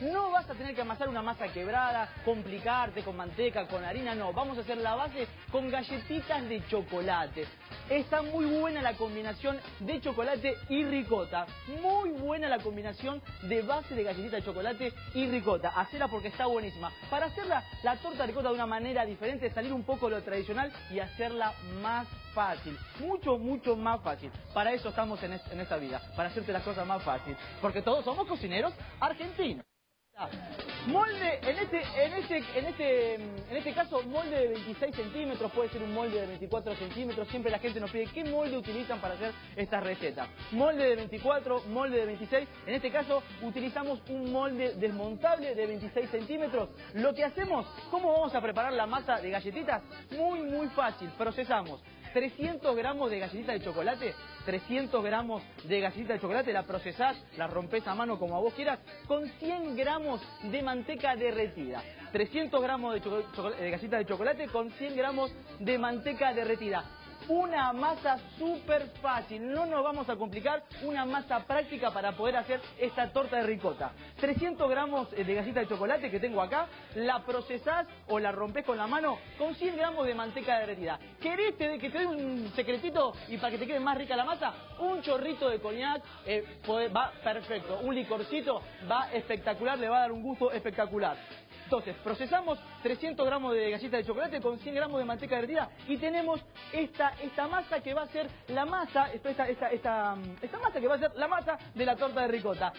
No vas a tener que amasar una masa quebrada, complicarte con manteca, con harina, no. Vamos a hacer la base con galletitas de chocolate. Está muy buena la combinación de chocolate y ricota. Muy buena la combinación de base de galletita de chocolate y ricota. Hacela porque está buenísima. Para hacerla, la torta ricota de una manera diferente, salir un poco de lo tradicional y hacerla más fácil. Mucho, mucho más fácil. Para eso estamos en, en esta vida. Para hacerte las cosas más fáciles. Porque todos somos cocineros argentinos. Molde, en este, en este, en este, en este caso, molde de 26 centímetros, puede ser un molde de 24 centímetros. Siempre la gente nos pide qué molde utilizan para hacer esta receta. Molde de 24, molde de 26. En este caso, utilizamos un molde desmontable de 26 centímetros. Lo que hacemos, ¿cómo vamos a preparar la masa de galletitas? Muy, muy fácil. Procesamos 300 gramos de galletita de chocolate, 300 gramos de galletita de chocolate, la procesás, la rompes a mano como a vos quieras, con 100 gramos de manteca derretida. 300 gramos de, de galleta de chocolate con 100 gramos de manteca derretida una masa súper fácil, no nos vamos a complicar, una masa práctica para poder hacer esta torta de ricota. 300 gramos de galleta de chocolate que tengo acá, la procesás o la rompes con la mano con 100 gramos de manteca derretida. ¿Querés que te dé un secretito y para que te quede más rica la masa? Un chorrito de coñac eh, va perfecto, un licorcito va espectacular, le va a dar un gusto espectacular. Entonces, procesamos 300 gramos de galleta de chocolate con 100 gramos de manteca derretida y tenemos esta, esta masa que va a ser la masa, esta, esta, esta, esta masa que va a ser la masa de la torta de ricota.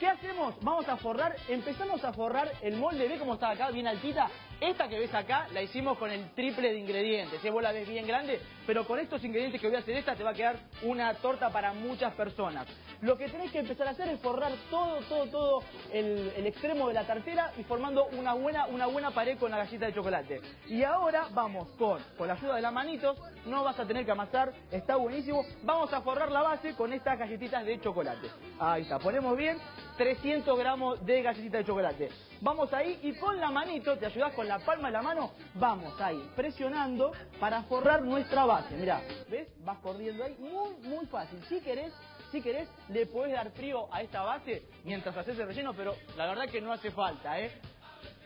¿Qué hacemos? Vamos a forrar, empezamos a forrar el molde, ¿ve cómo está acá? Bien altita. Esta que ves acá la hicimos con el triple de ingredientes, si vos la ves bien grande, pero con estos ingredientes que voy a hacer esta te va a quedar una torta para muchas personas. Lo que tenés que empezar a hacer es forrar todo, todo, todo el, extremo de la tartera y formando una buena, una buena pared con la galleta de chocolate. Y ahora vamos con, con la ayuda de las manitos, no vas a tener que amasar, está buenísimo. Vamos a forrar la base con estas galletitas de chocolate. Ahí está, ponemos bien 300 gramos de galletita de chocolate. Vamos ahí y con la manito, te ayudas con la palma de la mano, vamos ahí, presionando para forrar nuestra base. Mirá, ¿ves? Vas corriendo ahí, muy, muy fácil. Si querés, si querés, le podés dar frío a esta base mientras haces el relleno, pero la verdad que no hace falta, ¿eh?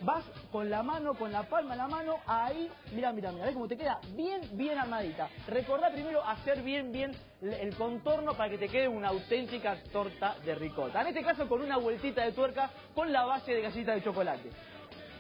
Vas con la mano, con la palma de la mano, ahí, mira, mira, mira, ves cómo te queda bien, bien armadita. Recordá primero hacer bien, bien el contorno para que te quede una auténtica torta de ricota. En este caso con una vueltita de tuerca con la base de galleta de chocolate.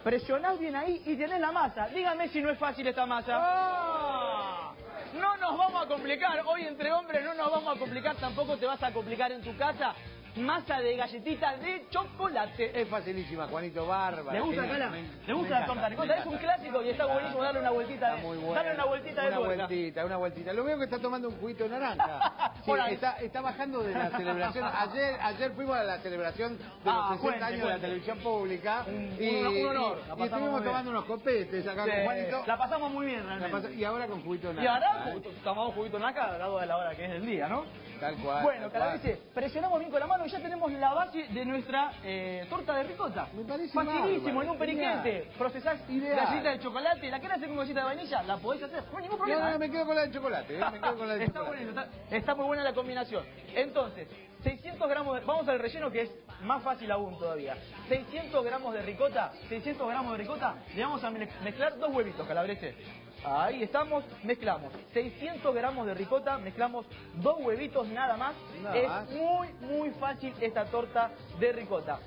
Presionás bien ahí y tenés la masa. Dígame si no es fácil esta masa. ¡Ah! No nos vamos a complicar. Hoy entre hombres no nos vamos a complicar. Tampoco te vas a complicar en tu casa masa de galletita de chocolate. Es facilísima, Juanito Barba. ¿Le gusta, Cala? ¿Le gusta la torta ricota? Es un clásico y está buenísimo darle una vueltita. Está muy bueno. Dale una vueltita de Una vueltita, una vueltita. Lo veo que está tomando un juguito de naranja. Sí, está, está bajando de la celebración. Ayer, ayer fuimos a la celebración de los Ah, 60 cuente, años de la televisión pública. Un- y, un- honor. Y- y estuvimos tomando unos copetes acá con Juanito. La pasamos muy bien realmente. y ahora con juguito de Y ahora naranja. juguito- tomamos juguito naca dado de la hora que es del día, ¿no? Tal cual. Bueno, vez presionamos bien con la mano ya tenemos la base de nuestra eh, torta de ricota. Me parece Facilísimo, bárbaro, en un periquete. Procesás Ideal. galletita de chocolate, la querés hacer con galleta de vainilla, la podés hacer, no hay ningún problema. no, no, me quedo con la de chocolate. ¿eh? Me quedo con la de está, chocolate. bueno, está, está muy buena la combinación. Entonces, 600 gramos de, vamos al relleno que es más fácil aún todavía. 600 gramos de ricota, 600 gramos de ricota, le vamos a me- mezclar dos huevitos calabrese. Ahí estamos, mezclamos 600 gramos de ricota, mezclamos dos huevitos nada más. Nada es más. muy, muy fácil esta torta de ricota.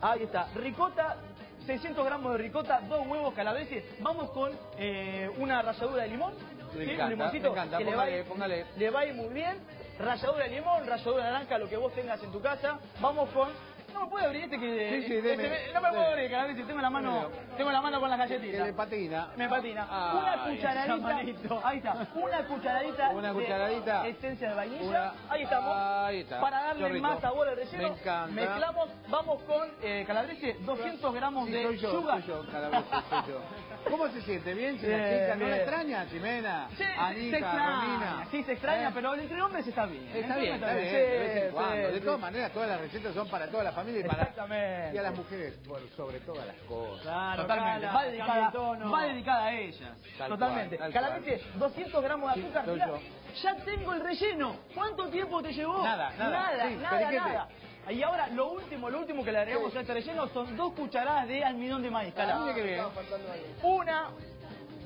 Ahí está, ricota, 600 gramos de ricota, dos huevos calabreses. Vamos con eh, una ralladura de limón. Me ¿sí? encanta, un limoncito me encanta, que le va, a ir- póngale, póngale. le va a ir muy bien. Ralladura de limón, ralladura de naranja, lo que vos tengas en tu casa. Vamos con... No me puede abrir este que... Sí, sí, este deme, me- no me puedo abrir, calabrese, tengo la mano, tengo la mano con las galletitas. le patina. Me patina. Una cucharadita. Ahí está. Una cucharadita. Una de cucharadita. esencia de vainilla. Una- ahí estamos. Ahí está. Para darle más sabor al relleno. Me encanta. Mezclamos. Vamos con eh, calabrese. 200 gramos Sí, de soy yo, sugar. soy yo, Calabrese, soy yo. ¿Cómo se siente? ¿Bien? ¿Se la chica? ¿No la extraña, Jimena? Sí, Anita, se extraña. Romina. Sí, se extraña, ¿Eh? pero entre hombres está bien. Está bien, está bien, de vez en sí, cuando. De sí. todas maneras, todas las recetas son para toda la familia y, para, Exactamente. y a las mujeres por sobre todas las cosas. Claro, totalmente. Va, dedicada, va dedicada a ellas. Tal totalmente. cual, tal Calabrese, 200 gramos de azúcar. ya tengo el relleno. ¿Cuánto tiempo te llevó? Nada, nada. Nada, Sí, nada, periquete. nada. Y ahora, lo último, lo último que le agregamos a este relleno son dos cucharadas de almidón de maíz, Cala. Bien. Una,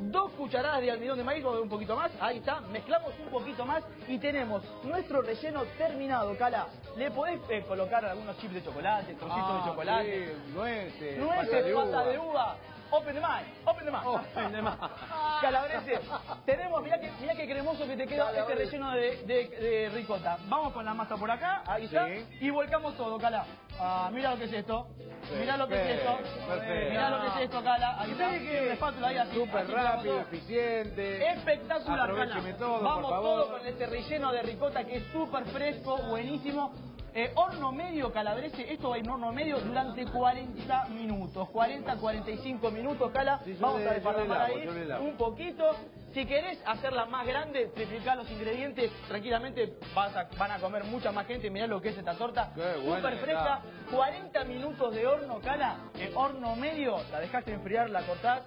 dos cucharadas de almidón de maíz, o un poquito más, ahí está, mezclamos un poquito más y tenemos nuestro relleno terminado, Cala. Le podés eh, colocar algunos chips de chocolate, trocitos Ah, de chocolate, sí, nueces, nueces, pasta de uva. Open the mind, open the mind. Open the mind. Calabrese, tenemos, mirá que, mirá qué cremoso que te queda este relleno de, de- de ricota. Vamos con la masa por acá, ahí está, Sí. y volcamos todo, Cala. Ah, mira lo que es esto. Mirá lo que es esto. Perfecto, perfecto. Mirá lo que es esto, Cala. Ahí está. Que La espátula ahí así. Súper rápido, eficiente. Espectacular, Cala. Todo, Vamos por favor. todo con este relleno de ricota que es súper fresco, buenísimo. Eh, horno medio calabrese, esto va en horno medio durante 40 minutos, 40, 45 minutos, Cala. Sí, Vamos le- a desparramar ahí un poquito. Si querés hacerla más grande, triplicar los ingredientes, tranquilamente vas a- van a comer mucha más gente. Mirá lo que es esta torta, súper fresca. 40 minutos de horno, Cala, eh, horno medio, la dejaste enfriar, la cortás.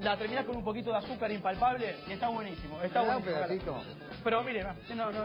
La terminás con un poquito de azúcar impalpable y está buenísimo. Está ¿Me da un buenísimo. Pero mire, no, no,